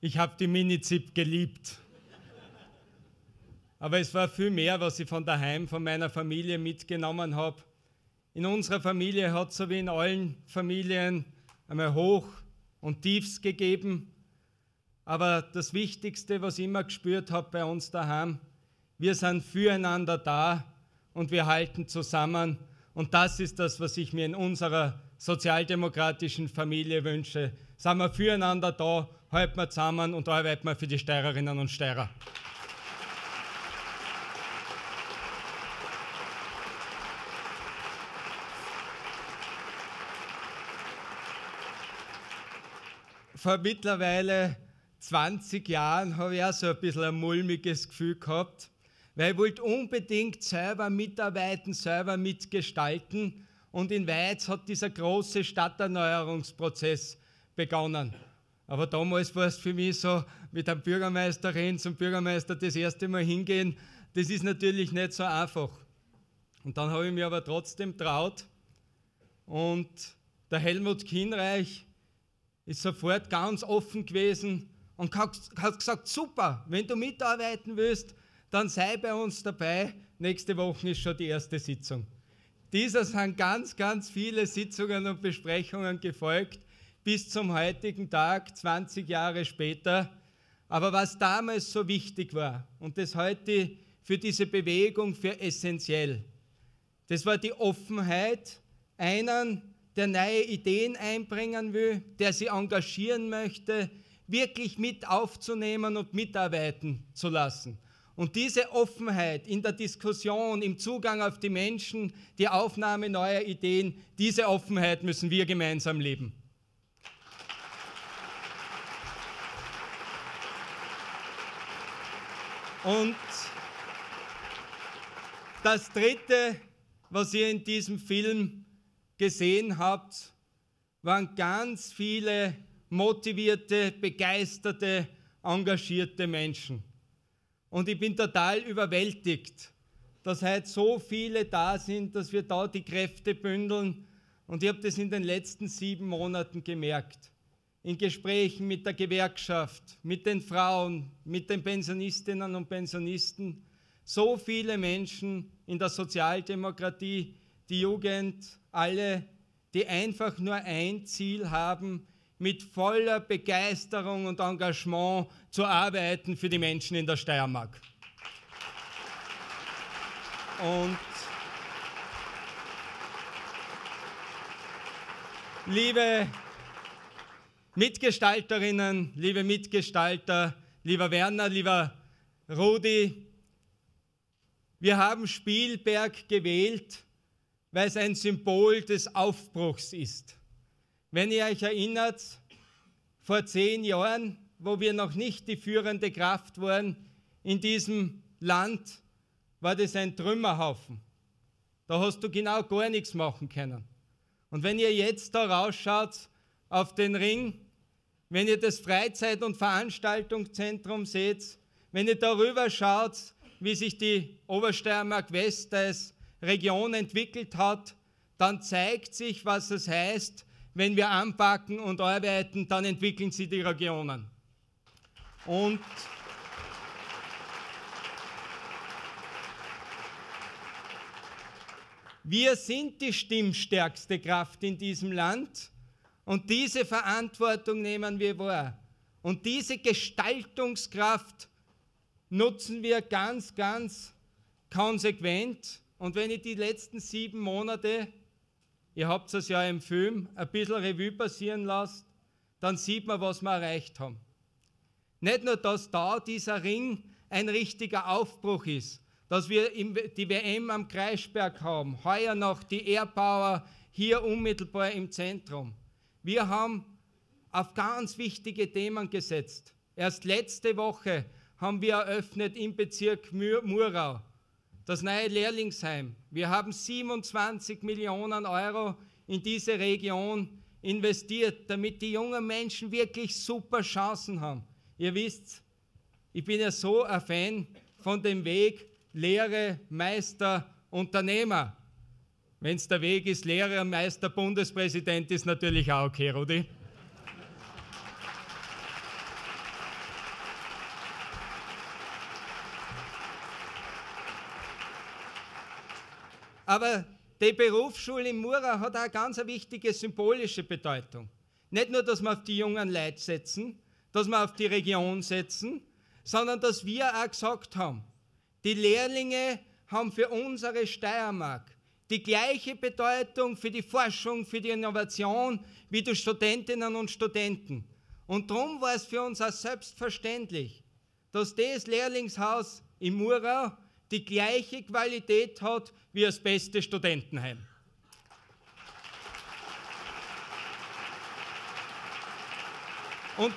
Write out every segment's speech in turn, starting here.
ich habe die Minizip geliebt. Aber es war viel mehr, was ich von daheim, von meiner Familie mitgenommen habe. In unserer Familie hat es so wie in allen Familien einmal Hoch und Tiefs gegeben. Aber das Wichtigste, was ich immer gespürt habe bei uns daheim, wir sind füreinander da und wir halten zusammen. Und das ist das, was ich mir in unserer sozialdemokratischen Familie wünsche. Sind wir füreinander da, halten wir zusammen und arbeiten wir für die Steirerinnen und Steirer. Vor mittlerweile 20 Jahren habe ich auch so ein bisschen ein mulmiges Gefühl gehabt, weil ich wollte unbedingt selber mitarbeiten, selber mitgestalten. Und in Weiz hat dieser große Stadterneuerungsprozess begonnen. Aber damals war es für mich so, mit einem Bürgermeisterin zum Bürgermeister das erste Mal hingehen, das ist natürlich nicht so einfach. Und dann habe ich mir aber trotzdem traut. Und der Helmut Kinreich ist sofort ganz offen gewesen und hat gesagt, super, wenn du mitarbeiten willst, dann sei bei uns dabei. Nächste Woche ist schon die erste Sitzung. Dieser sind ganz, ganz viele Sitzungen und Besprechungen gefolgt bis zum heutigen Tag, 20 Jahre später. Aber was damals so wichtig war und das heute für diese Bewegung für essentiell, das war die Offenheit, einen, der neue Ideen einbringen will, der sie engagieren möchte, wirklich mit aufzunehmen und mitarbeiten zu lassen. Und diese Offenheit in der Diskussion, im Zugang auf die Menschen, die Aufnahme neuer Ideen, diese Offenheit müssen wir gemeinsam leben. Und das Dritte, was ihr in diesem Film gesehen habt, waren ganz viele motivierte, begeisterte, engagierte Menschen. Und ich bin total überwältigt, dass heute so viele da sind, dass wir da die Kräfte bündeln. Und ich habe das in den letzten sieben Monaten gemerkt. In Gesprächen mit der Gewerkschaft, mit den Frauen, mit den Pensionistinnen und Pensionisten. So viele Menschen in der Sozialdemokratie, die Jugend, alle, die einfach nur ein Ziel haben, mit voller Begeisterung und Engagement zu arbeiten für die Menschen in der Steiermark. Und liebe Mitgestalterinnen, liebe Mitgestalter, lieber Werner, lieber Rudi, wir haben Spielberg gewählt, weil es ein Symbol des Aufbruchs ist. Wenn ihr euch erinnert, vor zehn Jahren, wo wir noch nicht die führende Kraft waren in diesem Land, war das ein Trümmerhaufen. Da hast du genau gar nichts machen können. Und wenn ihr jetzt da rausschaut auf den Ring, wenn ihr das Freizeit- und Veranstaltungszentrum seht, wenn ihr darüber schaut, wie sich die Obersteiermark West als Region entwickelt hat, dann zeigt sich, was es heißt, wenn wir anpacken und arbeiten, dann entwickeln sie die Regionen. Und wir sind die stimmstärkste Kraft in diesem Land und diese Verantwortung nehmen wir wahr. Und diese Gestaltungskraft nutzen wir ganz, ganz konsequent. Und wenn ich die letzten sieben Monate ihr habt es ja im Film, ein bisschen Revue passieren lasst, dann sieht man, was wir erreicht haben. Nicht nur, dass da dieser Ring ein richtiger Aufbruch ist, dass wir die WM am Kreisberg haben, heuer noch die Airpower hier unmittelbar im Zentrum. Wir haben auf ganz wichtige Themen gesetzt. Erst letzte Woche haben wir eröffnet im Bezirk Murau das neue Lehrlingsheim. Wir haben 27 Millionen Euro in diese Region investiert, damit die jungen Menschen wirklich super Chancen haben. Ihr wisst, ich bin ja so ein Fan von dem Weg Lehre, Meister, Unternehmer. Wenn es der Weg ist, Lehrer, Meister, Bundespräsident, ist natürlich auch okay, Rudi. Aber die Berufsschule in Mura hat auch eine ganz wichtige symbolische Bedeutung. Nicht nur, dass wir auf die jungen Leute setzen, dass wir auf die Region setzen, sondern dass wir auch gesagt haben, die Lehrlinge haben für unsere Steiermark die gleiche Bedeutung für die Forschung, für die Innovation wie die Studentinnen und Studenten. Und darum war es für uns auch selbstverständlich, dass das Lehrlingshaus in Murau die gleiche Qualität hat wie das beste Studentenheim. Und,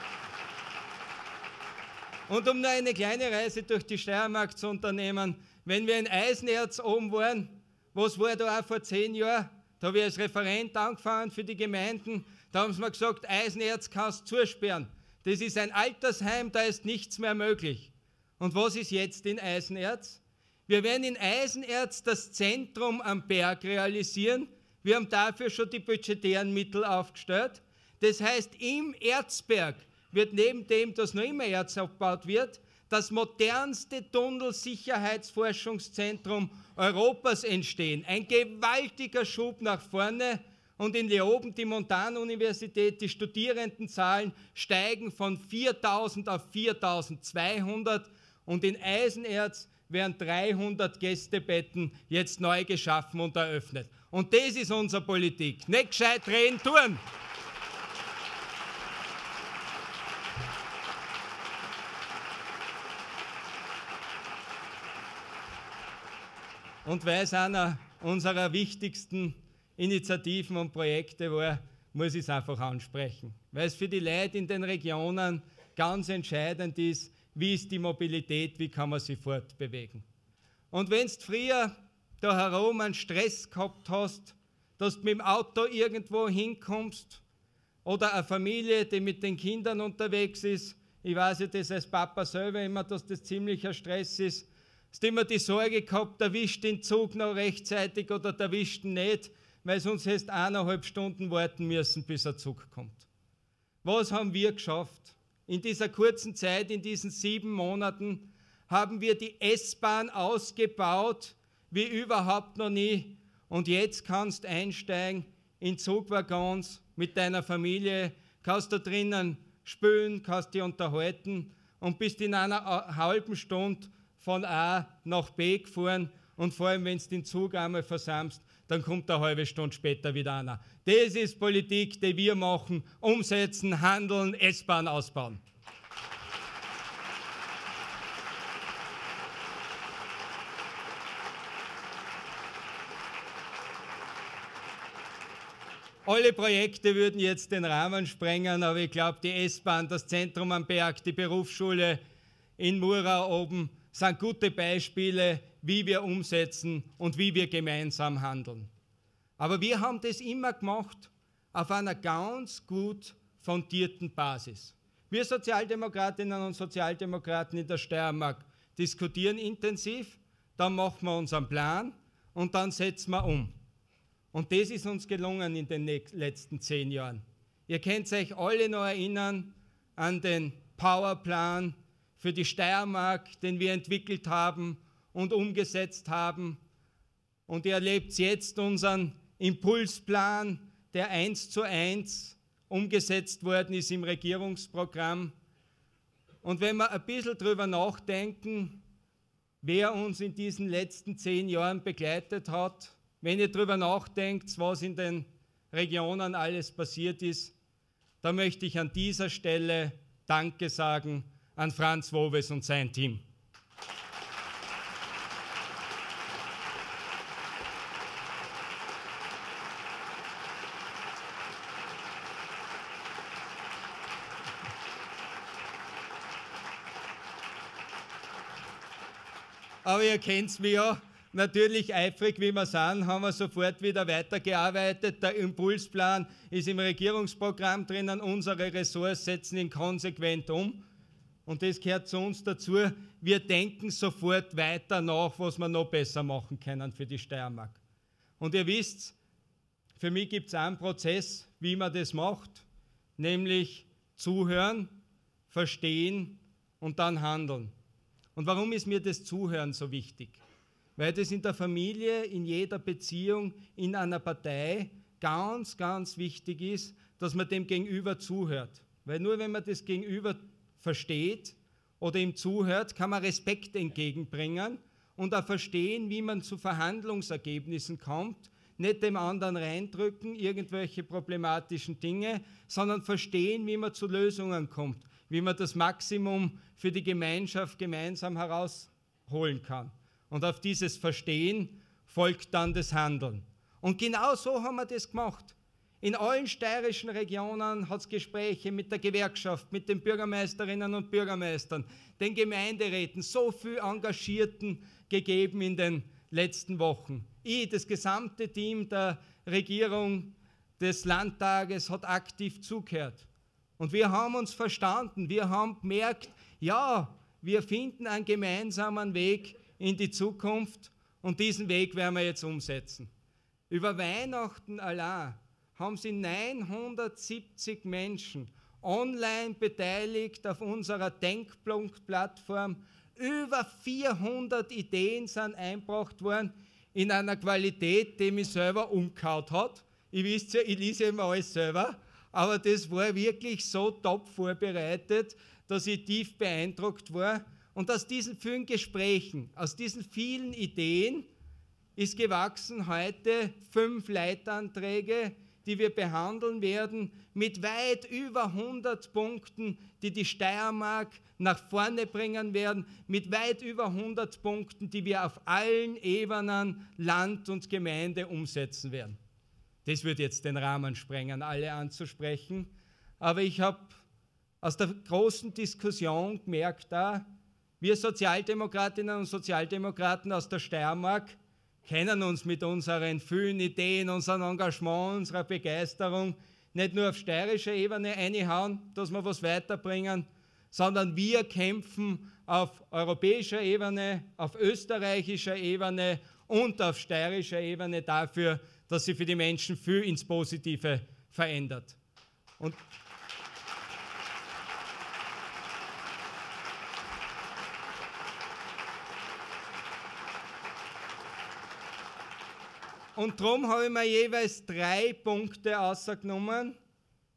und um nur eine kleine Reise durch die Steiermark zu unternehmen, wenn wir in Eisenerz oben waren, was war da auch vor zehn Jahren? Da habe ich als Referent angefangen für die Gemeinden. Da haben sie mir gesagt, Eisenerz kannst du zusperren. Das ist ein Altersheim, da ist nichts mehr möglich. Und was ist jetzt in Eisenerz? Wir werden in Eisenerz das Zentrum am Berg realisieren. Wir haben dafür schon die budgetären Mittel aufgestellt. Das heißt, im Erzberg wird neben dem, dass noch immer Erz aufgebaut wird, das modernste Tunnelsicherheitsforschungszentrum Europas entstehen. Ein gewaltiger Schub nach vorne. Und in Leoben, die Montanuniversität, die Studierendenzahlen steigen von 4000 auf 4200. Und in Eisenerz werden 300 Gästebetten jetzt neu geschaffen und eröffnet. Und das ist unsere Politik. Nicht gescheit reden, tun. Und weil es einer unserer wichtigsten Initiativen und Projekte war, muss ich es einfach ansprechen. Weil es für die Leute in den Regionen ganz entscheidend ist, wie ist die Mobilität, wie kann man sich fortbewegen. Und wenn du früher da herum einen Stress gehabt hast, dass du mit dem Auto irgendwo hinkommst oder eine Familie, die mit den Kindern unterwegs ist, ich weiß ja das als Papa selber immer, dass das ziemlicher Stress ist, hast immer die Sorge gehabt, erwischt den Zug noch rechtzeitig oder erwischt ihn nicht, weil sonst hättest eineinhalb Stunden warten müssen, bis der Zug kommt. Was haben wir geschafft? In dieser kurzen Zeit, in diesen sieben Monaten, haben wir die S-Bahn ausgebaut wie überhaupt noch nie. Und jetzt kannst einsteigen in Zugwaggons mit deiner Familie, kannst da drinnen spülen, kannst dich unterhalten und bist in einer halben Stunde von A nach B gefahren und vor allem, wenn du den Zug einmal versammst, dann kommt eine halbe Stunde später wieder einer. Das ist Politik, die wir machen, umsetzen, handeln, S-Bahn ausbauen. Alle Projekte würden jetzt den Rahmen sprengen, aber ich glaube, die S-Bahn, das Zentrum am Berg, die Berufsschule in Mura oben, sind gute Beispiele, wie wir umsetzen und wie wir gemeinsam handeln. Aber wir haben das immer gemacht auf einer ganz gut fundierten Basis. Wir Sozialdemokratinnen und Sozialdemokraten in der Steiermark diskutieren intensiv, dann machen wir unseren Plan und dann setzen wir um. Und das ist uns gelungen in den letzten zehn Jahren. Ihr könnt euch alle noch erinnern an den Powerplan für die Steiermark, den wir entwickelt haben und umgesetzt haben. Und ihr erlebt jetzt unseren Impulsplan, der eins zu eins umgesetzt worden ist im Regierungsprogramm. Und wenn wir ein bisschen darüber nachdenken, wer uns in diesen letzten zehn Jahren begleitet hat, wenn ihr darüber nachdenkt, was in den Regionen alles passiert ist, dann möchte ich an dieser Stelle Danke sagen an Franz Woves und sein Team. Aber ihr kennt mir ja, natürlich eifrig, wie wir sind, haben wir sofort wieder weitergearbeitet. Der Impulsplan ist im Regierungsprogramm drinnen. Unsere Ressorts setzen ihn konsequent um. Und das gehört zu uns dazu. Wir denken sofort weiter nach, was wir noch besser machen können für die Steiermark. Und ihr wisst, für mich gibt es einen Prozess, wie man das macht, nämlich zuhören, verstehen und dann handeln. Und warum ist mir das Zuhören so wichtig? weil das in der Familie, in jeder Beziehung, in einer Partei ganz, ganz wichtig ist, dass man dem Gegenüber zuhört. Weil nur wenn man das Gegenüber versteht oder ihm zuhört, kann man Respekt entgegenbringen und auch verstehen, wie man zu Verhandlungsergebnissen kommt. Nicht dem anderen reindrücken, irgendwelche problematischen Dinge, sondern verstehen, wie man zu Lösungen kommt, wie man das Maximum für die Gemeinschaft gemeinsam herausholen kann. Und auf dieses Verstehen folgt dann das Handeln. Und genau so haben wir das gemacht. In allen steirischen Regionen hat es Gespräche mit der Gewerkschaft, mit den Bürgermeisterinnen und Bürgermeistern, den Gemeinderäten, so viel Engagierten gegeben in den letzten Wochen. Ich, das gesamte Team der Regierung des Landtages hat aktiv zugehört. Und wir haben uns verstanden, wir haben gemerkt, ja, wir finden einen gemeinsamen Weg in die Zukunft und diesen Weg werden wir jetzt umsetzen. Über Weihnachten allein haben sie 970 Menschen online beteiligt auf unserer Denkpunkt-Plattform. Über 400 Ideen sind eingebracht worden in einer Qualität, die mich selber umgehauen hat. Ich wisst ja, ich lese immer alles selber, aber das war wirklich so top vorbereitet, dass ich tief beeindruckt war. Und aus diesen vielen Gesprächen, aus diesen vielen Ideen ist gewachsen heute fünf Leitanträge, die wir behandeln werden, mit weit über 100 Punkten, die die Steiermark nach vorne bringen werden, mit weit über 100 Punkten, die wir auf allen Ebenen Land und Gemeinde umsetzen werden. Das wird jetzt den Rahmen sprengen, alle anzusprechen. Aber ich habe aus der großen Diskussion gemerkt, da wir Sozialdemokratinnen und Sozialdemokraten aus der Steiermark kennen uns mit unseren vielen Ideen, unserem Engagement, unserer Begeisterung nicht nur auf steirischer Ebene einhauen, dass wir was weiterbringen, sondern wir kämpfen auf europäischer Ebene, auf österreichischer Ebene und auf steirischer Ebene dafür, dass sie für die Menschen viel ins Positive verändert. Und Und darum habe ich mir jeweils drei Punkte ausgenommen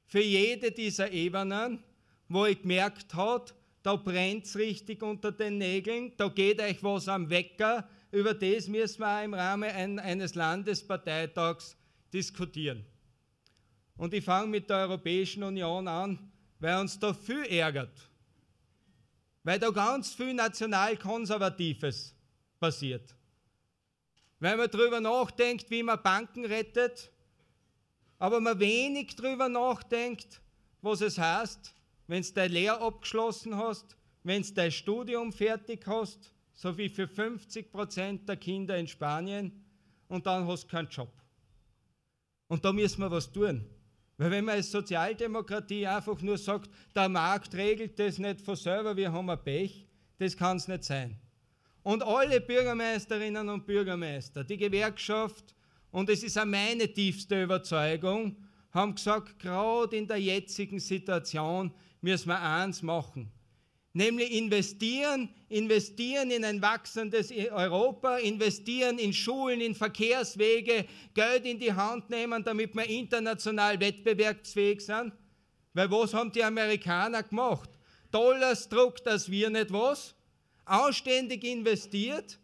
für jede dieser Ebenen, wo ich gemerkt habe, da brennt es richtig unter den Nägeln, da geht euch was am Wecker, über das müssen wir im Rahmen ein, eines Landesparteitags diskutieren. Und ich fange mit der Europäischen Union an, weil uns da viel ärgert, weil da ganz viel Nationalkonservatives passiert. Weil man darüber nachdenkt, wie man Banken rettet, aber man wenig darüber nachdenkt, was es heißt, wenn du dein Lehr abgeschlossen hast, wenn du dein Studium fertig hast, so wie für 50 Prozent der Kinder in Spanien, und dann hast du keinen Job. Und da müssen wir was tun. Weil wenn man als Sozialdemokratie einfach nur sagt, der Markt regelt das nicht von selber, wir haben ein Pech, das kann es nicht sein. Und alle Bürgermeisterinnen und Bürgermeister, die Gewerkschaft, und es ist auch meine tiefste Überzeugung, haben gesagt, gerade in der jetzigen Situation müssen wir eins machen. Nämlich investieren, investieren in ein wachsendes Europa, investieren in Schulen, in Verkehrswege, Geld in die Hand nehmen, damit wir international wettbewerbsfähig sind. Weil was haben die Amerikaner gemacht? Dollars druckt das wir nicht was anständig investiert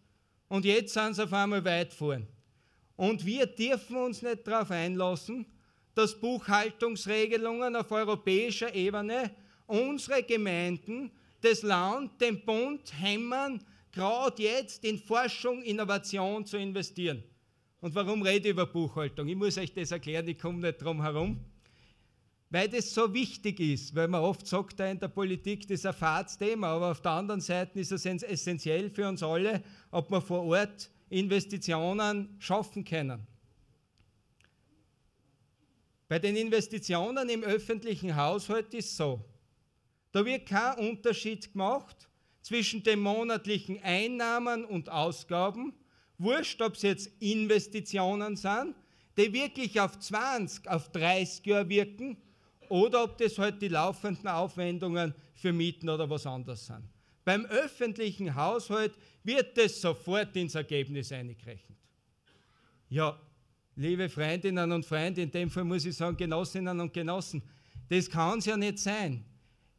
und jetzt sind sie auf einmal weit vorn. Und wir dürfen uns nicht darauf einlassen, dass Buchhaltungsregelungen auf europäischer Ebene unsere Gemeinden, das Land, den Bund hämmern, gerade jetzt in Forschung, Innovation zu investieren. Und warum rede ich über Buchhaltung? Ich muss euch das erklären, ich komme nicht drum herum weil das so wichtig ist, weil man oft sagt, da in der Politik, das ist ein Fahrtsthema, aber auf der anderen Seite ist es essentiell für uns alle, ob wir vor Ort Investitionen schaffen können. Bei den Investitionen im öffentlichen Haushalt ist es so, da wird kein Unterschied gemacht zwischen den monatlichen Einnahmen und Ausgaben, wurscht, ob es jetzt Investitionen sind, die wirklich auf 20, auf 30 Jahre wirken oder ob das halt die laufenden Aufwendungen für Mieten oder was anderes sind. Beim öffentlichen Haushalt wird das sofort ins Ergebnis eingerechnet. Ja, liebe Freundinnen und Freunde, in dem Fall muss ich sagen Genossinnen und Genossen, das kann es ja nicht sein.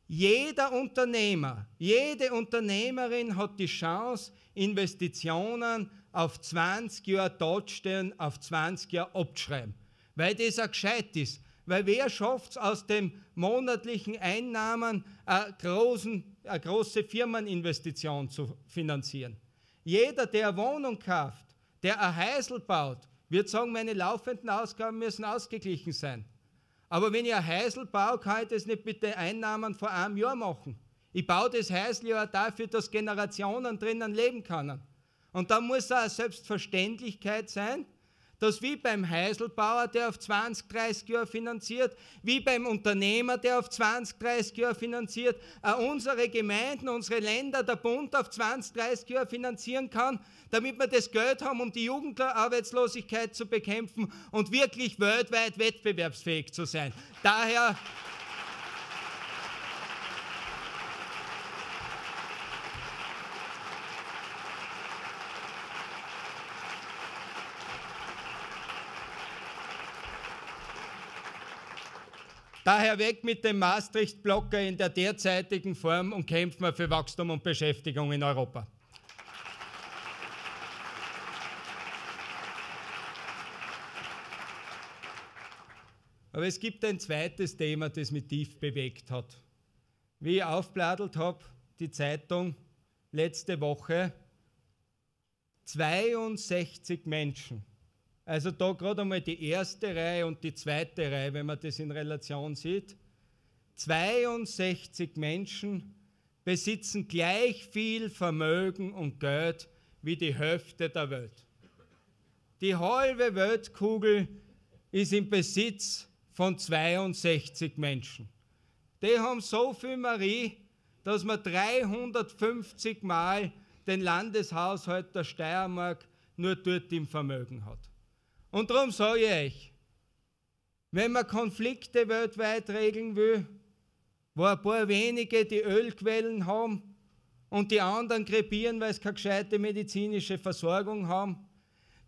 Jeder Unternehmer, jede Unternehmerin hat die Chance, Investitionen auf 20 Jahre dort stehen, auf 20 Jahre abschreiben, weil das auch gescheit ist. Weil wer schafft es aus den monatlichen Einnahmen eine, großen, eine große Firmeninvestition zu finanzieren? Jeder, der eine Wohnung kauft, der ein Häusl baut, wird sagen, meine laufenden Ausgaben müssen ausgeglichen sein. Aber wenn ich ein Häusl baue, kann ich das nicht mit den Einnahmen vor einem Jahr machen. Ich baue das Häusl ja dafür, dass Generationen drinnen leben können. Und da muss auch eine Selbstverständlichkeit sein, dass wie beim Heiselbauer, der auf 20, 30 Jahre finanziert, wie beim Unternehmer, der auf 20, 30 Jahre finanziert, auch unsere Gemeinden, unsere Länder, der Bund auf 20, 30 Jahre finanzieren kann, damit wir das Geld haben, um die Jugendarbeitslosigkeit zu bekämpfen und wirklich weltweit wettbewerbsfähig zu sein. Daher Daher weg mit dem Maastricht-Blocker in der derzeitigen Form und kämpfen wir für Wachstum und Beschäftigung in Europa. Aber es gibt ein zweites Thema, das mich tief bewegt hat. Wie ich aufbladelt habe, die Zeitung letzte Woche, 62 Menschen also da gerade einmal die erste Reihe und die zweite Reihe, wenn man das in Relation sieht. 62 Menschen besitzen gleich viel Vermögen und Geld wie die Hälfte der Welt. Die halbe Weltkugel ist im Besitz von 62 Menschen. Die haben so viel Marie, dass man 350 Mal den Landeshaushalt der Steiermark nur dort im Vermögen hat. Und darum sage ich euch, wenn man Konflikte weltweit regeln will, wo ein paar wenige die Ölquellen haben und die anderen krepieren, weil sie keine gescheite medizinische Versorgung haben,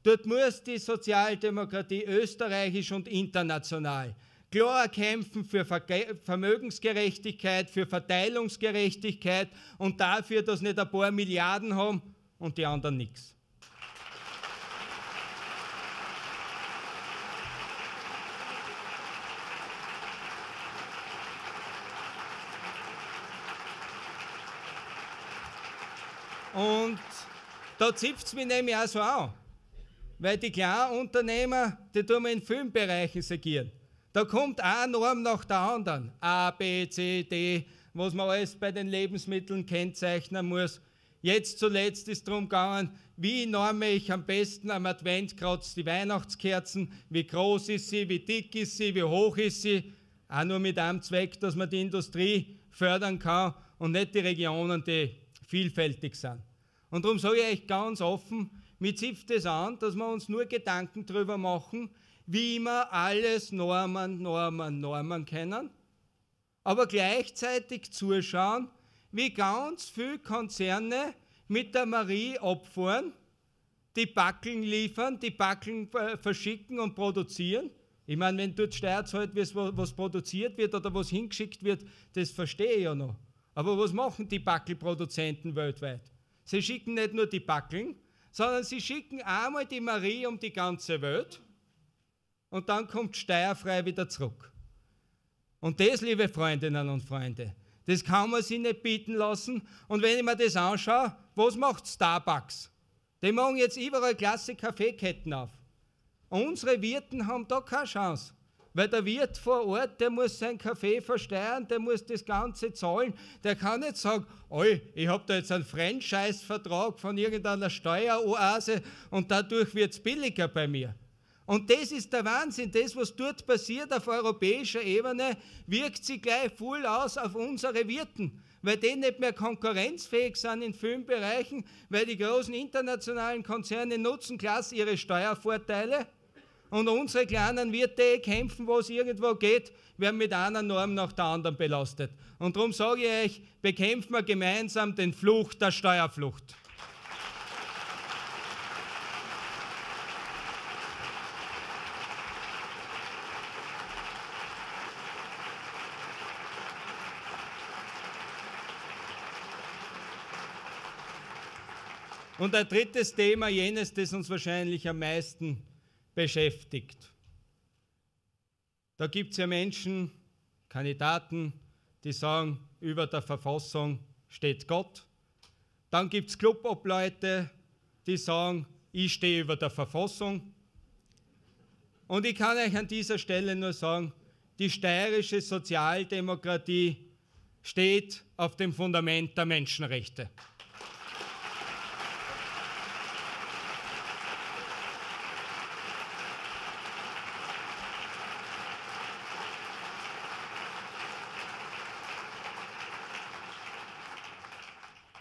dort muss die Sozialdemokratie österreichisch und international klar kämpfen für Vermögensgerechtigkeit, für Verteilungsgerechtigkeit und dafür, dass nicht ein paar Milliarden haben und die anderen nichts. Und da zipft es mich nämlich auch so an. Weil die kleinen Unternehmer, die tun wir in vielen Bereichen segieren. Da kommt eine Norm nach der anderen. A, B, C, D, was man alles bei den Lebensmitteln kennzeichnen muss. Jetzt zuletzt ist darum gegangen, wie norme ich am besten am Adventkreuz die Weihnachtskerzen, wie groß ist sie, wie dick ist sie, wie hoch ist sie. Auch nur mit einem Zweck, dass man die Industrie fördern kann und nicht die Regionen, die vielfältig sind. Und darum sage ich euch ganz offen, mir zipft es an, dass wir uns nur Gedanken darüber machen, wie wir alles Normen, Normen, Normen kennen, aber gleichzeitig zuschauen, wie ganz viele Konzerne mit der Marie abfahren, die Backeln liefern, die Backeln verschicken und produzieren. Ich meine, wenn dort steuert halt, was produziert wird oder was hingeschickt wird, das verstehe ich ja noch. Aber was machen die Backelproduzenten weltweit? Sie schicken nicht nur die Backeln, sondern sie schicken einmal die Marie um die ganze Welt und dann kommt steuerfrei wieder zurück. Und das, liebe Freundinnen und Freunde, das kann man sich nicht bieten lassen. Und wenn ich mir das anschaue, was macht Starbucks? Die machen jetzt überall klasse Kaffeeketten auf. Unsere Wirten haben da keine Chance. Weil der Wirt vor Ort, der muss seinen Kaffee versteuern, der muss das Ganze zahlen. Der kann nicht sagen, oi, ich habe da jetzt einen Franchise-Vertrag von irgendeiner Steueroase und dadurch wird es billiger bei mir. Und das ist der Wahnsinn. Das, was dort passiert auf europäischer Ebene, wirkt sich gleich voll aus auf unsere Wirten, weil die nicht mehr konkurrenzfähig sind in vielen Bereichen, weil die großen internationalen Konzerne nutzen klasse ihre Steuervorteile Und unsere Kleinen wird die kämpfen, wo es irgendwo geht, werden mit einer Norm nach der anderen belastet. Und darum sage ich euch, bekämpfen wir gemeinsam den Fluch der Steuerflucht. Und ein drittes Thema, jenes, das uns wahrscheinlich am meisten beschäftigt. Da gibt es ja Menschen, Kandidaten, die sagen, über der Verfassung steht Gott. Dann gibt es Clubobleute, die sagen, ich stehe über der Verfassung. Und ich kann euch an dieser Stelle nur sagen, die steirische Sozialdemokratie steht auf dem Fundament der Menschenrechte.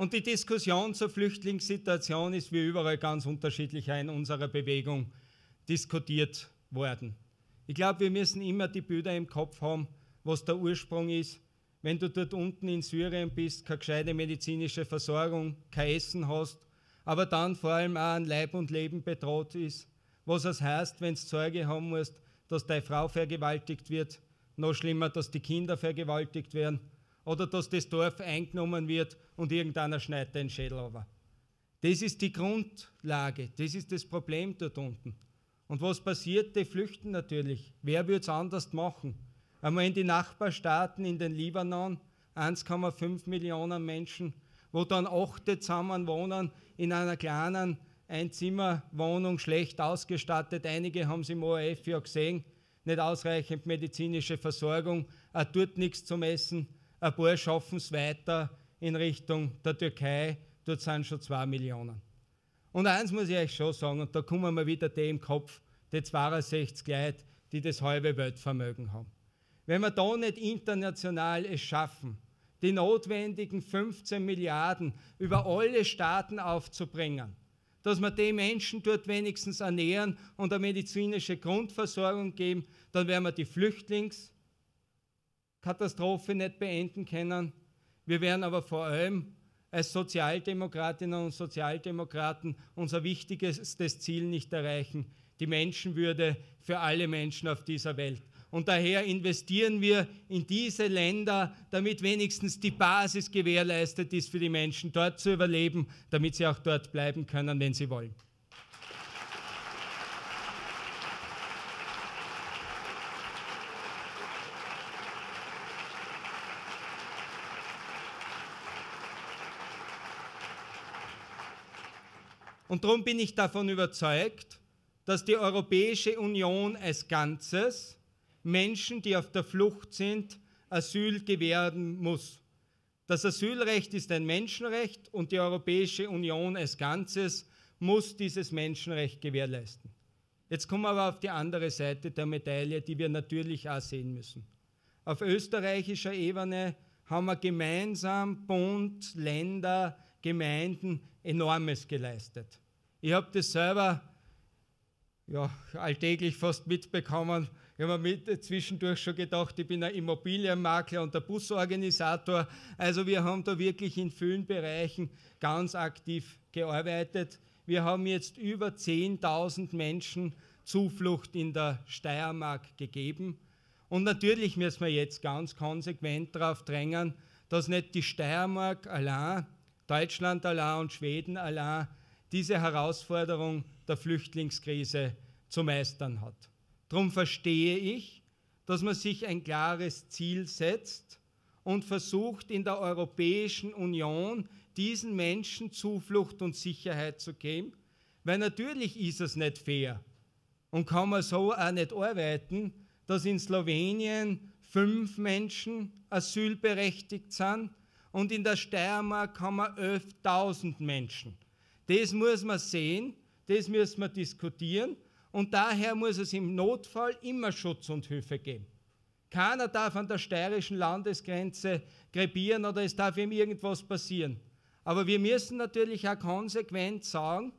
Und die Diskussion zur Flüchtlingssituation ist wie überall ganz unterschiedlich in unserer Bewegung diskutiert worden. Ich glaube, wir müssen immer die Bilder im Kopf haben, was der Ursprung ist. Wenn du dort unten in Syrien bist, keine gescheite medizinische Versorgung, kein Essen hast, aber dann vor allem auch an Leib und Leben bedroht ist, was es heißt, wenn du Sorge haben musst, dass deine Frau vergewaltigt wird, noch schlimmer, dass die Kinder vergewaltigt werden oder dass das Dorf eingenommen wird und irgendeiner schneidet den Schädel aber. Das ist die Grundlage, das ist das Problem dort unten. Und was passiert? Die flüchten natürlich. Wer würde es anders machen? Einmal in die Nachbarstaaten, in den Libanon, 1,5 Millionen Menschen, wo dann achte zusammen wohnen in einer kleinen Einzimmerwohnung, schlecht ausgestattet. Einige haben sie im ORF ja gesehen, nicht ausreichend medizinische Versorgung, auch dort nichts zum Essen. Ein paar schaffen es weiter in Richtung der Türkei, dort sind schon zwei Millionen. Und eins muss ich euch schon sagen, und da kommen wir wieder dem im Kopf, die 62 Leute, die das halbe Weltvermögen haben. Wenn wir da nicht international es schaffen, die notwendigen 15 Milliarden über alle Staaten aufzubringen, dass wir die Menschen dort wenigstens ernähren und eine medizinische Grundversorgung geben, dann werden wir die Flüchtlings- Katastrophe nicht beenden können. Wir werden aber vor allem als Sozialdemokratinnen und Sozialdemokraten unser wichtigstes Ziel nicht erreichen, die Menschenwürde für alle Menschen auf dieser Welt. Und daher investieren wir in diese Länder, damit wenigstens die Basis gewährleistet ist für die Menschen, dort zu überleben, damit sie auch dort bleiben können, wenn sie wollen. Und darum bin ich davon überzeugt, dass die Europäische Union als Ganzes Menschen, die auf der Flucht sind, Asyl gewähren muss. Das Asylrecht ist ein Menschenrecht und die Europäische Union als Ganzes muss dieses Menschenrecht gewährleisten. Jetzt kommen wir aber auf die andere Seite der Medaille, die wir natürlich auch sehen müssen. Auf österreichischer Ebene haben wir gemeinsam Bund, Länder, Gemeinden enormes geleistet. Ich habe das selber ja, alltäglich fast mitbekommen. Ich habe mir zwischendurch schon gedacht, ich bin ein Immobilienmakler und der Busorganisator. Also wir haben da wirklich in vielen Bereichen ganz aktiv gearbeitet. Wir haben jetzt über 10.000 Menschen Zuflucht in der Steiermark gegeben. Und natürlich müssen wir jetzt ganz konsequent darauf drängen, dass nicht die Steiermark allein, Deutschland allein und Schweden allein diese Herausforderung der Flüchtlingskrise zu meistern hat. Darum verstehe ich, dass man sich ein klares Ziel setzt und versucht, in der Europäischen Union diesen Menschen Zuflucht und Sicherheit zu geben, weil natürlich ist es nicht fair und kann man so auch nicht arbeiten, dass in Slowenien fünf Menschen asylberechtigt sind und in der Steiermark haben wir 11.000 Menschen. Das muss man sehen, das müssen wir diskutieren und daher muss es im Notfall immer Schutz und Hilfe geben. Keiner darf an der steirischen Landesgrenze krepieren oder es darf ihm irgendwas passieren. Aber wir müssen natürlich auch konsequent sagen,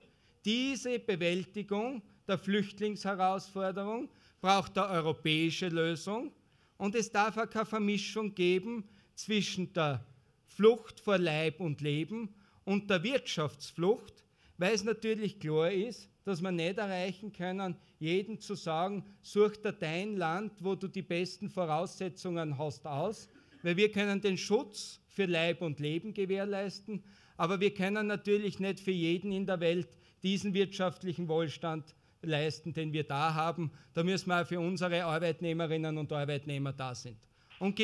diese Bewältigung der Flüchtlingsherausforderung, braucht eine europäische Lösung und es darf auch keine Vermischung geben zwischen der Flucht vor Leib und Leben und der Wirtschaftsflucht, weil es natürlich klar ist, dass wir nicht erreichen können, jedem zu sagen, such dir dein Land, wo du die besten Voraussetzungen hast, aus, weil wir können den Schutz für Leib und Leben gewährleisten, aber wir können natürlich nicht für jeden in der Welt diesen wirtschaftlichen Wohlstand leisten, den wir da haben. Da müssen wir auch für unsere Arbeitnehmerinnen und Arbeitnehmer da sind. Und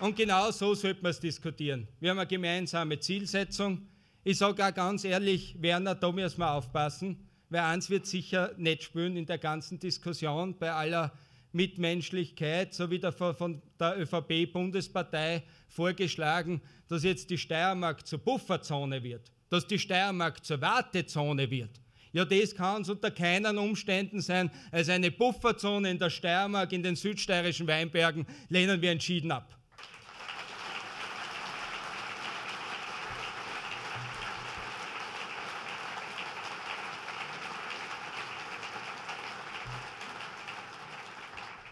Und genau so sollte man es diskutieren. Wir haben eine gemeinsame Zielsetzung. Ich sage auch ganz ehrlich, Werner, da müssen wir aufpassen, weil eins wird sicher nicht spüren in der ganzen Diskussion bei aller Mitmenschlichkeit, so wie der von der ÖVP-Bundespartei vorgeschlagen, dass jetzt die Steiermark zur Bufferzone wird, dass die Steiermark zur Wartezone wird. Ja, das kann es unter keinen Umständen sein, als eine Bufferzone in der Steiermark, in den südsteirischen Weinbergen, lehnen wir entschieden ab.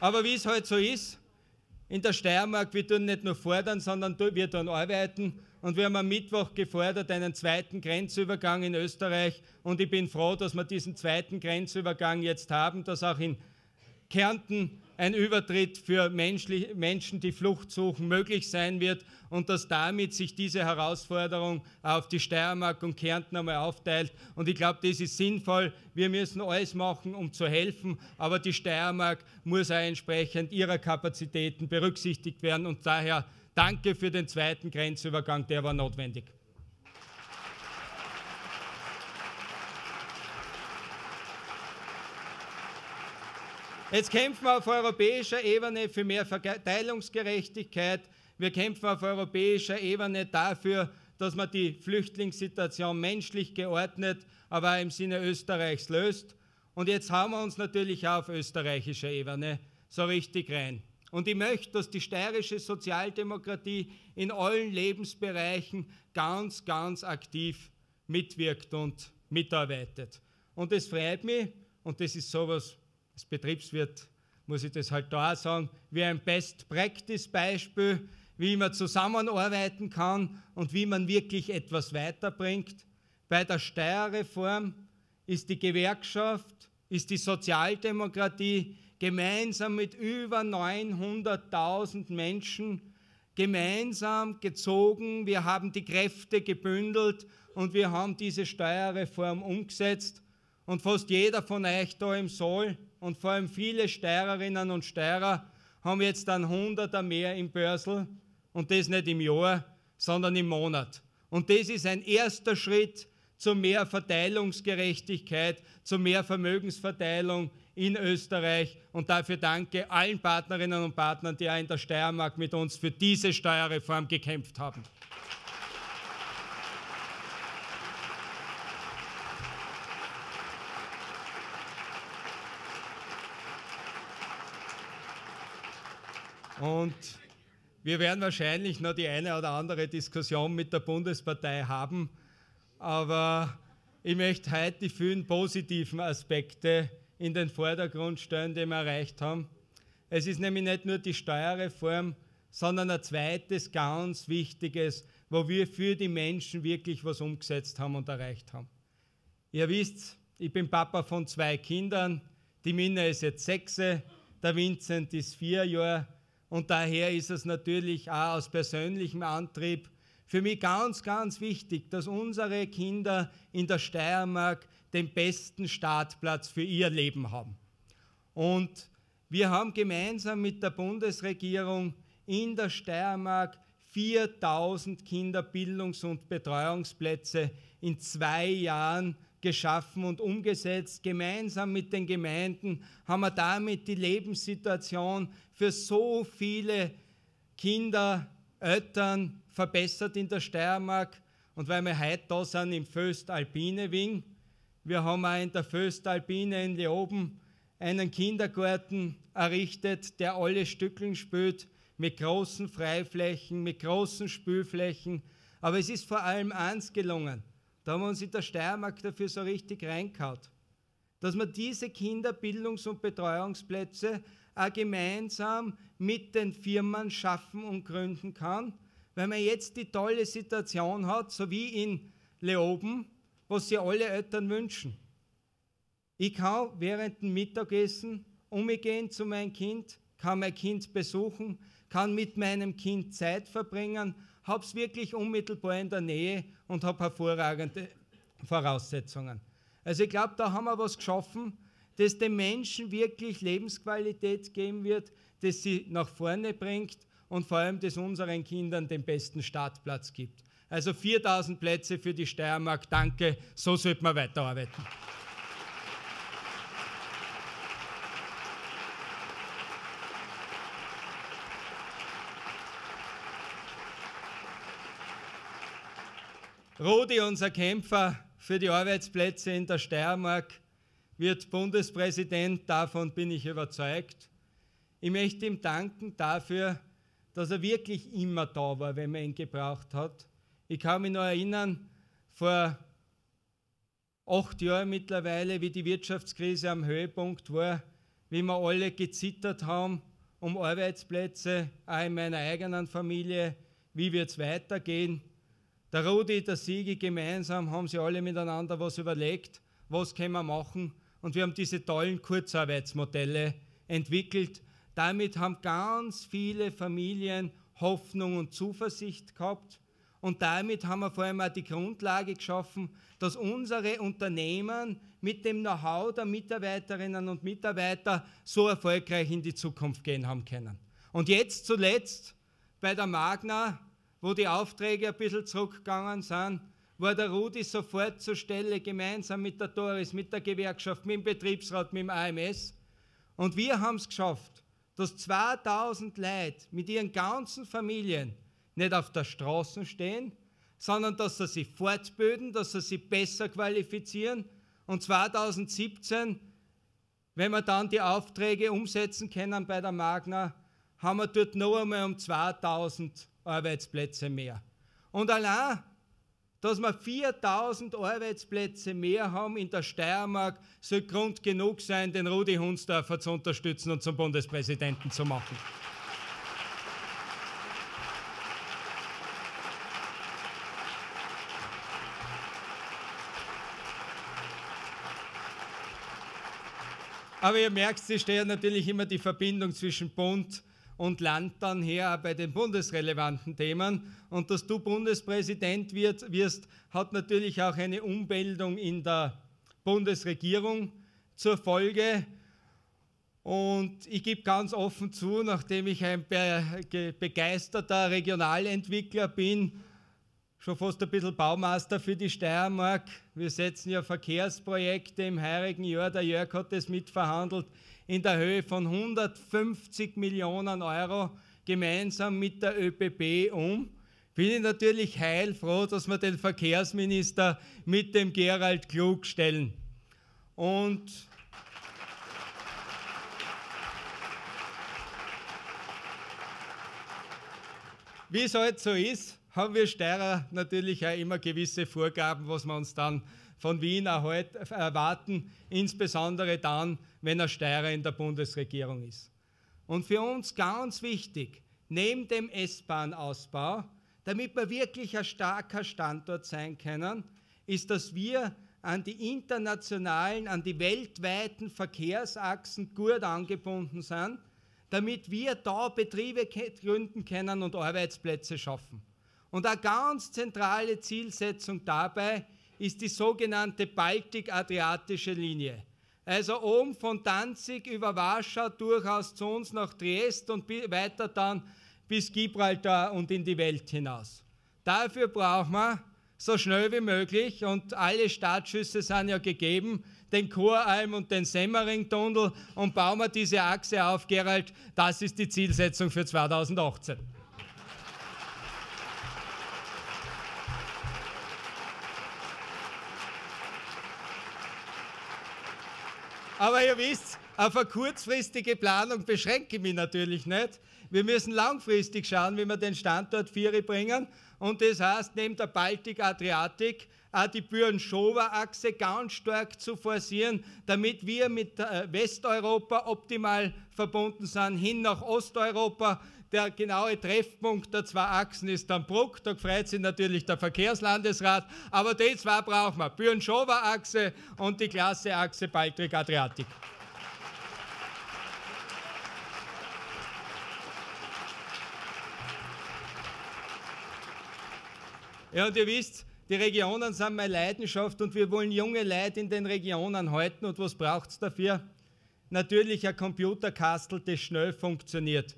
Aber wie es halt so ist, in der Steiermark, wir tun nicht nur fordern, sondern wir tun arbeiten. Und wir haben am Mittwoch gefordert einen zweiten Grenzübergang in Österreich. Und ich bin froh, dass wir diesen zweiten Grenzübergang jetzt haben, dass auch in Kärnten ein Übertritt für Menschen, die Flucht suchen, möglich sein wird und dass damit sich diese Herausforderung auf die Steiermark und Kärnten einmal aufteilt. Und ich glaube, das ist sinnvoll. Wir müssen alles machen, um zu helfen, aber die Steiermark muss auch entsprechend ihrer Kapazitäten berücksichtigt werden. Und daher danke für den zweiten Grenzübergang, der war notwendig. Jetzt kämpfen wir auf europäischer Ebene für mehr Verteilungsgerechtigkeit. Wir kämpfen auf europäischer Ebene dafür, dass man die Flüchtlingssituation menschlich geordnet, aber auch im Sinne Österreichs löst. Und jetzt haben wir uns natürlich auch auf österreichischer Ebene so richtig rein. Und ich möchte, dass die steirische Sozialdemokratie in allen Lebensbereichen ganz, ganz aktiv mitwirkt und mitarbeitet. Und es freut mich, und das ist sowas, als Betriebswirt muss ich das halt da sagen, wie ein Best-Practice-Beispiel, wie man zusammenarbeiten kann und wie man wirklich etwas weiterbringt. Bei der Steuerreform ist die Gewerkschaft, ist die Sozialdemokratie gemeinsam mit über 900.000 Menschen gemeinsam gezogen. Wir haben die Kräfte gebündelt und wir haben diese Steuerreform umgesetzt. Und fast jeder von euch da im Saal und vor allem viele Steirerinnen und Steirer haben jetzt dann Hunderter mehr im Börsel und das nicht im Jahr, sondern im Monat. Und das ist ein erster Schritt zu mehr Verteilungsgerechtigkeit, zu mehr Vermögensverteilung in Österreich. Und dafür danke allen Partnerinnen und Partnern, die auch in der Steiermark mit uns für diese Steuerreform gekämpft haben. Und wir werden wahrscheinlich noch die eine oder andere Diskussion mit der Bundespartei haben, aber ich möchte heute die vielen positiven Aspekte in den Vordergrund stellen, die wir erreicht haben. Es ist nämlich nicht nur die Steuerreform, sondern ein zweites ganz wichtiges, wo wir für die Menschen wirklich was umgesetzt haben und erreicht haben. Ihr wisst, ich bin Papa von zwei Kindern. Die Minna ist jetzt sechs, der Vincent ist vier Jahre und daher ist es natürlich auch aus persönlichem Antrieb für mich ganz, ganz wichtig, dass unsere Kinder in der Steiermark den besten Startplatz für ihr Leben haben. Und wir haben gemeinsam mit der Bundesregierung in der Steiermark 4000 Kinderbildungs- und Betreuungsplätze in zwei Jahren geschaffen und umgesetzt. Gemeinsam mit den Gemeinden haben wir damit die Lebenssituation für so viele Kinder, Eltern verbessert in der Steiermark. Und weil wir heute da sind im Föstalpine Wing, wir haben auch in der Föstalpine in Leoben einen Kindergarten errichtet, der alle Stückeln spielt mit großen Freiflächen, mit großen Spülflächen. Aber es ist vor allem eins gelungen. Da haben wir uns in der Steiermark dafür so richtig reinkaut, dass man diese Kinderbildungs- und Betreuungsplätze auch gemeinsam mit den Firmen schaffen und gründen kann, weil man jetzt die tolle Situation hat, so wie in Leoben, was sich alle Eltern wünschen. Ich kann während dem Mittagessen umgehen zu meinem Kind, kann mein Kind besuchen, kann mit meinem Kind Zeit verbringen, habe es wirklich unmittelbar in der Nähe und habe hervorragende Voraussetzungen. Also ich glaube, da haben wir was geschaffen, das den Menschen wirklich Lebensqualität geben wird, das sie nach vorne bringt und vor allem das unseren Kindern den besten Startplatz gibt. Also 4000 Plätze für die Steiermark, danke, so sollte man weiterarbeiten. Rudi, unser Kämpfer für die Arbeitsplätze in der Steiermark, wird Bundespräsident, davon bin ich überzeugt. Ich möchte ihm danken dafür, dass er wirklich immer da war, wenn man ihn gebraucht hat. Ich kann mich noch erinnern, vor acht Jahren mittlerweile, wie die Wirtschaftskrise am Höhepunkt war, wie wir alle gezittert haben um Arbeitsplätze, auch in meiner eigenen Familie, wie wird es weitergehen. Der Rudi, der Siege gemeinsam haben sie alle miteinander was überlegt, was können wir machen. Und wir haben diese tollen Kurzarbeitsmodelle entwickelt. Damit haben ganz viele Familien Hoffnung und Zuversicht gehabt. Und damit haben wir vor allem auch die Grundlage geschaffen, dass unsere Unternehmen mit dem Know-how der Mitarbeiterinnen und Mitarbeiter so erfolgreich in die Zukunft gehen haben können. Und jetzt zuletzt bei der Magna wo die Aufträge ein bisschen zurückgegangen sind, war der Rudi sofort zur Stelle, gemeinsam mit der Doris, mit der Gewerkschaft, mit dem Betriebsrat, mit dem AMS. Und wir haben es geschafft, dass 2000 Leute mit ihren ganzen Familien nicht auf der Straße stehen, sondern dass sie sich fortbilden, dass sie sich besser qualifizieren. Und 2017, wenn wir dann die Aufträge umsetzen können bei der Magna, haben wir dort noch einmal um 2000 Arbeitsplätze mehr. Und allein, dass wir 4000 Arbeitsplätze mehr haben in der Steiermark, soll Grund genug sein, den Rudi Hunsdorfer zu unterstützen und zum Bundespräsidenten zu machen. Aber ihr merkt, es steht natürlich immer die Verbindung zwischen Bund und Land dann her bei den bundesrelevanten Themen. Und dass du Bundespräsident wirst, hat natürlich auch eine Umbildung in der Bundesregierung zur Folge. Und ich gebe ganz offen zu, nachdem ich ein begeisterter Regionalentwickler bin, schon fast ein bisschen Baumeister für die Steiermark. Wir setzen ja Verkehrsprojekte im heurigen Jahr, der Jörg hat das mitverhandelt, in der Höhe von 150 Millionen Euro gemeinsam mit der ÖPB um. Bin ich natürlich heilfroh, dass wir den Verkehrsminister mit dem Gerald Klug stellen. Und wie es halt so ist, haben wir Steirer natürlich auch immer gewisse Vorgaben, was wir uns dann von Wien erwarten, insbesondere dann, wenn er Steirer in der Bundesregierung ist. Und für uns ganz wichtig, neben dem S-Bahn-Ausbau, damit wir wirklich ein starker Standort sein können, ist, dass wir an die internationalen, an die weltweiten Verkehrsachsen gut angebunden sind, damit wir da Betriebe gründen können und Arbeitsplätze schaffen. Und eine ganz zentrale Zielsetzung dabei ist die sogenannte Baltik-Adriatische Linie. Also oben von Danzig über Warschau durchaus zu uns nach Triest und weiter dann bis Gibraltar und in die Welt hinaus. Dafür brauchen wir so schnell wie möglich und alle Startschüsse sind ja gegeben, den Choralm und den Semmering-Tunnel und bauen wir diese Achse auf, Gerald. Das ist die Zielsetzung für 2018. Aber ihr wisst, Auf eine kurzfristige Planung beschränke ich mich natürlich nicht. Wir müssen langfristig schauen, wie wir den Standort Vieri bringen. Und das heißt, neben der Baltik-Adriatik auch die Büren-Schower-Achse ganz stark zu forcieren, damit wir mit äh, Westeuropa optimal verbunden sind, hin nach Osteuropa. Der genaue Treffpunkt der zwei Achsen ist dann Bruck, da freut sich natürlich der Verkehrslandesrat, aber die zwei brauchen wir, Büren-Schower-Achse und die Klasse-Achse Baltik-Adriatik. Ja, und ihr wisst, die Regionen sind meine Leidenschaft und wir wollen junge Leute in den Regionen halten. Und was braucht es dafür? Natürlich ein Computerkastel, das schnell funktioniert.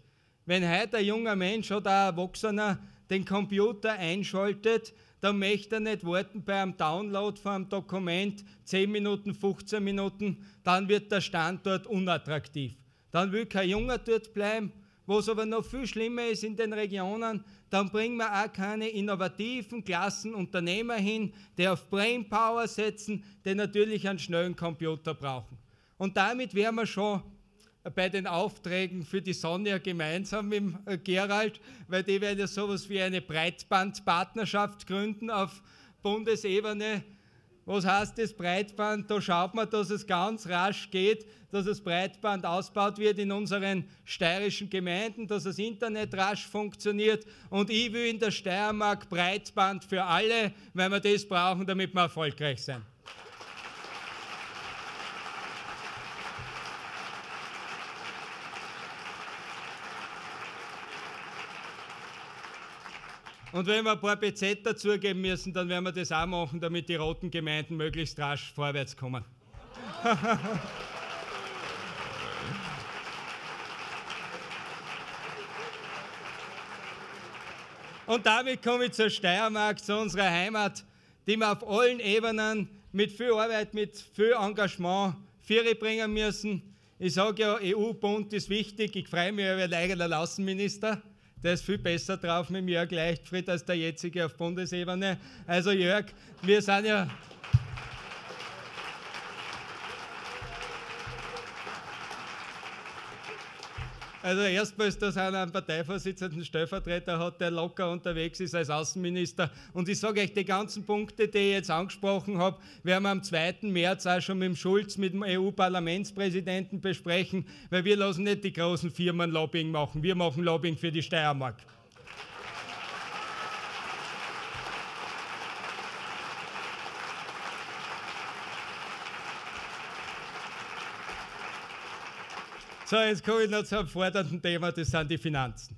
Wenn heute ein junger Mensch oder ein Erwachsener den Computer einschaltet, dann möchte er nicht warten bei einem Download von einem Dokument 10 Minuten, 15 Minuten, dann wird der Standort unattraktiv. Dann will kein Junger dort bleiben. Was aber noch viel schlimmer ist in den Regionen, dann bringen wir auch keine innovativen Klassen Unternehmer hin, die auf Brainpower setzen, die natürlich einen schnellen Computer brauchen. Und damit wären wir schon bei den Aufträgen für die Sonja gemeinsam mit äh, Gerald, weil die werden ja sowas wie eine Breitbandpartnerschaft gründen auf Bundesebene was heißt das Breitband? Da schaut man, dass es ganz rasch geht, dass das Breitband ausgebaut wird in unseren steirischen Gemeinden, dass das Internet rasch funktioniert. Und ich will in der Steiermark Breitband für alle, weil wir das brauchen, damit wir erfolgreich sind. Und wenn wir ein paar BZ dazugeben müssen, dann werden wir das auch machen, damit die roten Gemeinden möglichst rasch vorwärts kommen. Und damit komme ich zur Steiermark, zu unserer Heimat, die wir auf allen Ebenen mit viel Arbeit, mit viel Engagement bringen müssen. Ich sage ja, EU-Bund ist wichtig. Ich freue mich über den eigenen Außenminister der ist viel besser drauf mit Jörg Leichtfried als der jetzige auf Bundesebene. Also Jörg, wir sind ja Also erstmals, dass einer einen Parteivorsitzenden Stellvertreter hat, der locker unterwegs ist als Außenminister. Und ich sage euch, die ganzen Punkte, die ich jetzt angesprochen habe, werden wir am 2. März auch schon mit dem Schulz, mit dem EU-Parlamentspräsidenten besprechen, weil wir lassen nicht die großen Firmen Lobbying machen. Wir machen Lobbying für die Steiermark. So, jetzt komme ich noch zu einem fordernden Thema, das sind die Finanzen.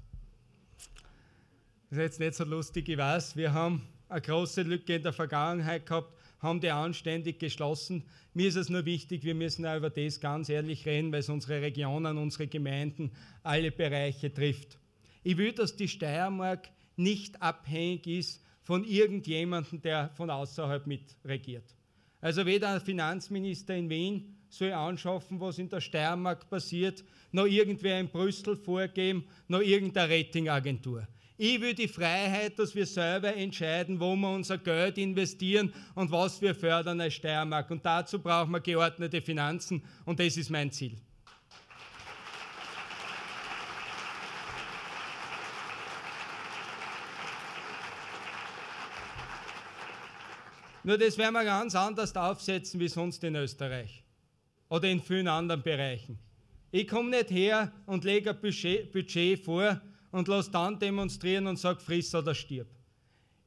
Das ist jetzt nicht so lustig, ich weiß. Wir haben eine große Lücke in der Vergangenheit gehabt, haben die anständig geschlossen. Mir ist es nur wichtig, wir müssen auch über das ganz ehrlich reden, weil es unsere Regionen, unsere Gemeinden, alle Bereiche trifft. Ich will, dass die Steiermark nicht abhängig ist von irgendjemandem, der von außerhalb mitregiert. Also weder ein Finanzminister in Wien soll anschaffen, was in der Steiermark passiert, noch irgendwer in Brüssel vorgeben, noch irgendeine Ratingagentur. Ich will die Freiheit, dass wir selber entscheiden, wo wir unser Geld investieren und was wir fördern als Steiermark. Und dazu brauchen wir geordnete Finanzen und das ist mein Ziel. Nur das werden wir ganz anders aufsetzen wie sonst in Österreich oder in vielen anderen Bereichen. Ich komme nicht her und lege ein Budget, vor und lasse dann demonstrieren und sage, friss oder stirb.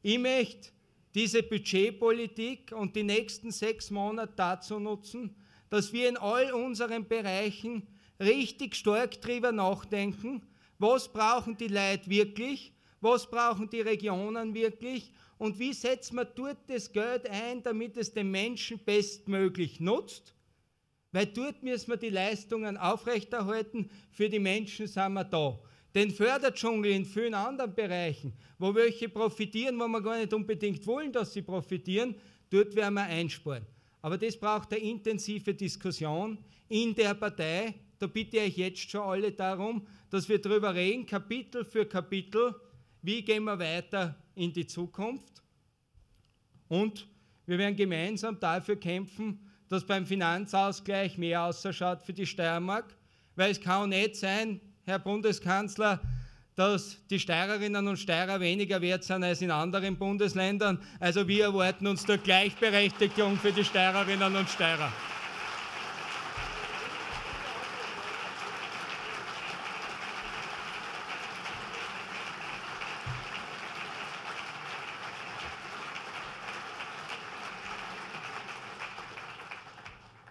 Ich möchte diese Budgetpolitik und die nächsten sechs Monate dazu nutzen, dass wir in all unseren Bereichen richtig stark darüber nachdenken, was brauchen die Leute wirklich, was brauchen die Regionen wirklich und wie setzen wir dort das Geld ein, damit es den Menschen bestmöglich nutzt weil dort müssen wir die Leistungen aufrechterhalten, für die Menschen sind wir da. Den Förderdschungel in vielen anderen Bereichen, wo welche profitieren, wo wir gar nicht unbedingt wollen, dass sie profitieren, dort werden wir einsparen. Aber das braucht eine intensive Diskussion in der Partei. Da bitte ich jetzt schon alle darum, dass wir darüber reden, Kapitel für Kapitel, wie gehen wir weiter in die Zukunft. Und wir werden gemeinsam dafür kämpfen, dass beim Finanzausgleich mehr ausschaut für die Steiermark, weil es kann nicht sein, Herr Bundeskanzler, dass die Steirerinnen und Steirer weniger wert sind als in anderen Bundesländern. Also wir erwarten uns der Gleichberechtigung für die Steirerinnen und Steirer.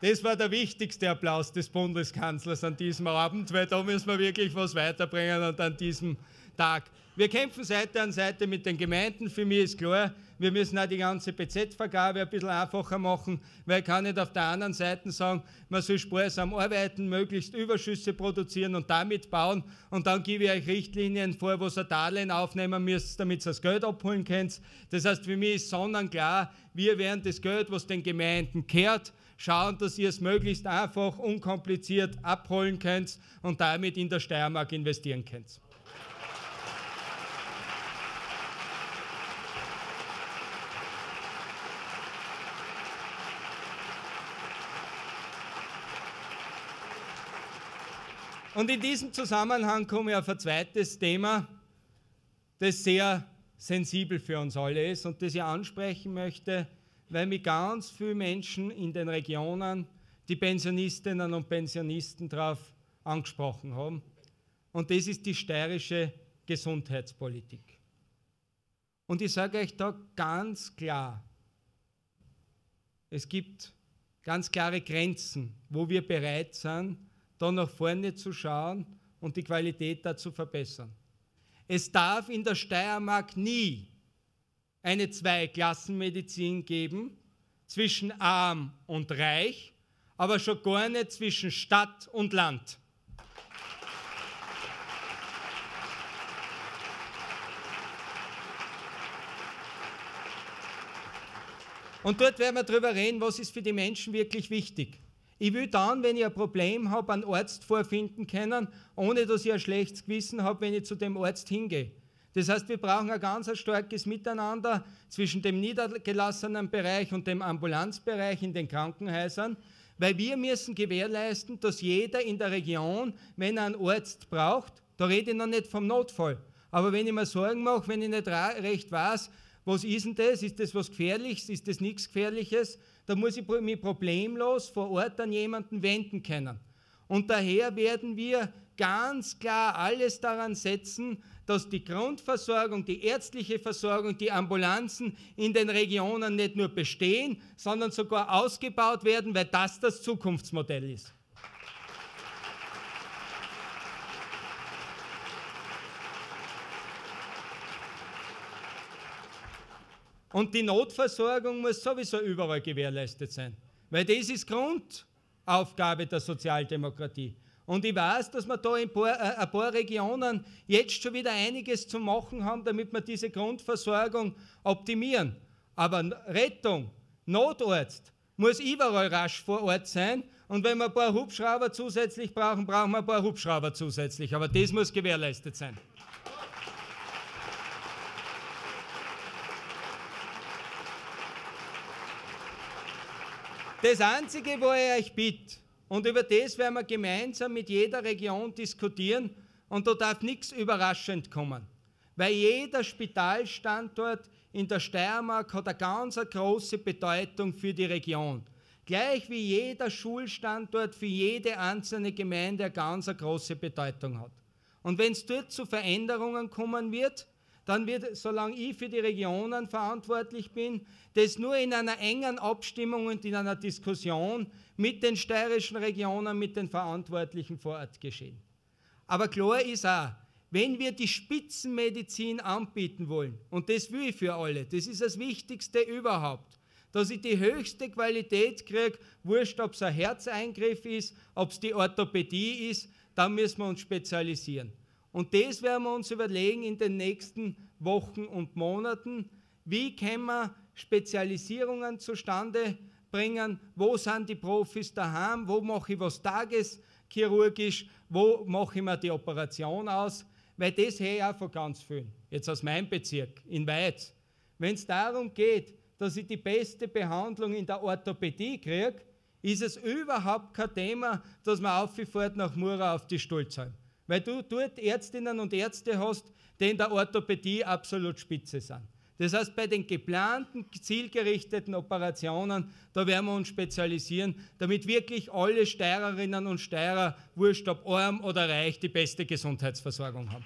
Das war der wichtigste Applaus des Bundeskanzlers an diesem Abend, weil da müssen wir wirklich was weiterbringen und an diesem Tag. Wir kämpfen Seite an Seite mit den Gemeinden. Für mich ist klar, wir müssen auch die ganze BZ-Vergabe ein bisschen einfacher machen, weil ich kann nicht auf der anderen Seite sagen, man soll sparsam arbeiten, möglichst Überschüsse produzieren und damit bauen und dann gebe ich euch Richtlinien vor, wo ihr Darlehen aufnehmen müsst, damit ihr das Geld abholen könnt. Das heißt, für mich ist sonnenklar, wir werden das Geld, was den Gemeinden kehrt, schauen, dass ihr es möglichst einfach, unkompliziert abholen könnt und damit in der Steiermark investieren könnt. Und in diesem Zusammenhang komme ich auf ein zweites Thema, das sehr sensibel für uns alle ist und das ich ansprechen möchte, weil mich ganz viele Menschen in den Regionen, die Pensionistinnen und Pensionisten darauf angesprochen haben. Und das ist die steirische Gesundheitspolitik. Und ich sage euch da ganz klar, es gibt ganz klare Grenzen, wo wir bereit sind, da nach vorne zu schauen und die Qualität da zu verbessern. Es darf in der Steiermark nie eine Zweiklassenmedizin geben zwischen arm und reich, aber schon gar nicht zwischen Stadt und Land. Und dort werden wir darüber reden, was ist für die Menschen wirklich wichtig. Ich will dann, wenn ich ein Problem habe, einen Arzt vorfinden können, ohne dass ich ein schlechtes Gewissen habe, wenn ich zu dem Arzt hingehe. Das heißt, wir brauchen ein ganz starkes Miteinander zwischen dem niedergelassenen Bereich und dem Ambulanzbereich in den Krankenhäusern, weil wir müssen gewährleisten, dass jeder in der Region, wenn er einen Arzt braucht, da rede ich noch nicht vom Notfall, aber wenn ich mir Sorgen mache, wenn ich nicht recht weiß, was ist denn das, ist das was Gefährliches, ist das nichts Gefährliches, dann muss ich mich problemlos vor Ort an jemanden wenden können. Und daher werden wir ganz klar alles daran setzen, dass die Grundversorgung, die ärztliche Versorgung, die Ambulanzen in den Regionen nicht nur bestehen, sondern sogar ausgebaut werden, weil das das Zukunftsmodell ist. Und die Notversorgung muss sowieso überall gewährleistet sein, weil das ist Grundaufgabe der Sozialdemokratie. Und ich weiß, dass wir da in ein paar, äh, ein paar Regionen jetzt schon wieder einiges zu machen haben, damit wir diese Grundversorgung optimieren. Aber Rettung, Notarzt muss überall rasch vor Ort sein. Und wenn wir ein paar Hubschrauber zusätzlich brauchen, brauchen wir ein paar Hubschrauber zusätzlich. Aber das muss gewährleistet sein. Das Einzige, wo ich euch bitte, und über das werden wir gemeinsam mit jeder Region diskutieren und da darf nichts überraschend kommen. Weil jeder Spitalstandort in der Steiermark hat eine ganz große Bedeutung für die Region. Gleich wie jeder Schulstandort für jede einzelne Gemeinde eine ganz große Bedeutung hat. Und wenn es dort zu Veränderungen kommen wird, dann wird, solange ich für die Regionen verantwortlich bin, das nur in einer engen Abstimmung und in einer Diskussion mit den steirischen Regionen, mit den Verantwortlichen vor Ort geschehen. Aber klar ist auch, wenn wir die Spitzenmedizin anbieten wollen, und das will ich für alle, das ist das Wichtigste überhaupt, dass ich die höchste Qualität kriege, wurscht, ob es ein Herzeingriff ist, ob es die Orthopädie ist, dann müssen wir uns spezialisieren. Und das werden wir uns überlegen in den nächsten Wochen und Monaten. Wie können wir Spezialisierungen zustande bringen? Wo sind die Profis daheim? Wo mache ich was tageschirurgisch? Wo mache ich mir die Operation aus? Weil das höre ich auch von ganz vielen. Jetzt aus meinem Bezirk, in Weiz. Wenn es darum geht, dass ich die beste Behandlung in der Orthopädie kriege, ist es überhaupt kein Thema, dass man auffährt nach Mura auf die Stuhlzahlen. Weil du dort Ärztinnen und Ärzte hast, die in der Orthopädie absolut spitze sind. Das heißt, bei den geplanten, zielgerichteten Operationen, da werden wir uns spezialisieren, damit wirklich alle Steirerinnen und Steirer, wurscht ob arm oder reich, die beste Gesundheitsversorgung haben.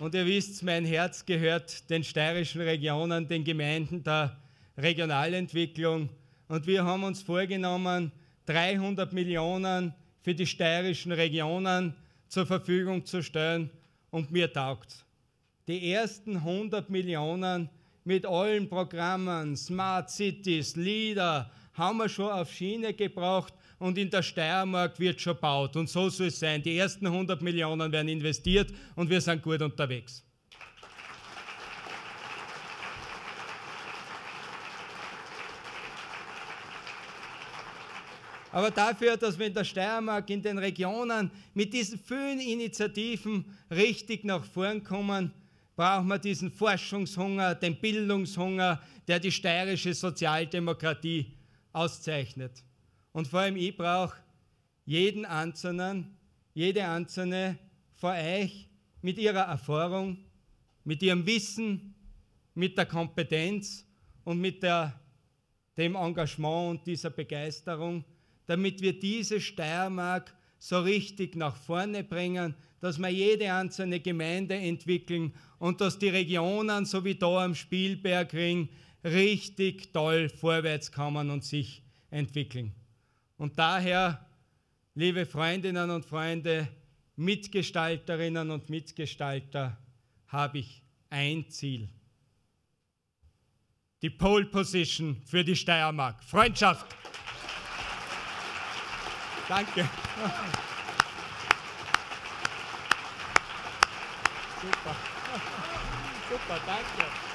Und ihr wisst, mein Herz gehört den steirischen Regionen, den Gemeinden der Regionalentwicklung. Und wir haben uns vorgenommen, 300 Millionen für die steirischen Regionen zur Verfügung zu stellen. Und mir taugt Die ersten 100 Millionen mit allen Programmen, Smart Cities, Leader, haben wir schon auf Schiene gebracht und in der Steiermark wird schon baut. Und so soll es sein. Die ersten 100 Millionen werden investiert und wir sind gut unterwegs. Aber dafür, dass wir in der Steiermark, in den Regionen mit diesen vielen Initiativen richtig nach vorn kommen, brauchen wir diesen Forschungshunger, den Bildungshunger, der die steirische Sozialdemokratie auszeichnet. Und vor allem ich brauche jeden Einzelnen, jede Einzelne vor euch mit ihrer Erfahrung, mit ihrem Wissen, mit der Kompetenz und mit der, dem Engagement und dieser Begeisterung, damit wir diese Steiermark so richtig nach vorne bringen, dass wir jede einzelne Gemeinde entwickeln und dass die Regionen, so wie da am Spielbergring, richtig toll vorwärts kommen und sich entwickeln. Und daher, liebe Freundinnen und Freunde, Mitgestalterinnen und Mitgestalter, habe ich ein Ziel. Die Pole Position für die Steiermark. Freundschaft. Danke. Super. Super, danke.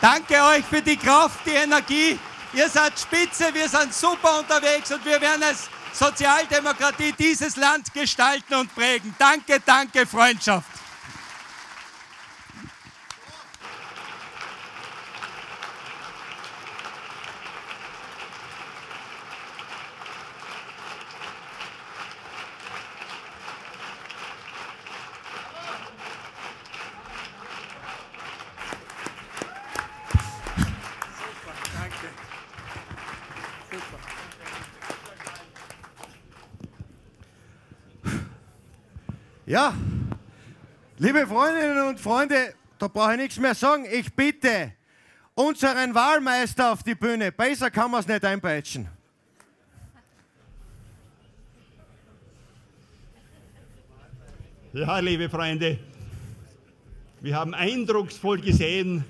Danke euch für die Kraft, die Energie. Ihr seid spitze, wir sind super unterwegs und wir werden als Sozialdemokratie dieses Land gestalten und prägen. Danke, danke, Freundschaft. Ja, liebe Freundinnen und Freunde, da brauche ich nichts mehr sagen. Ich bitte unseren Wahlmeister auf die Bühne. Besser kann man es nicht einpeitschen. Ja, liebe Freunde, wir haben eindrucksvoll gesehen,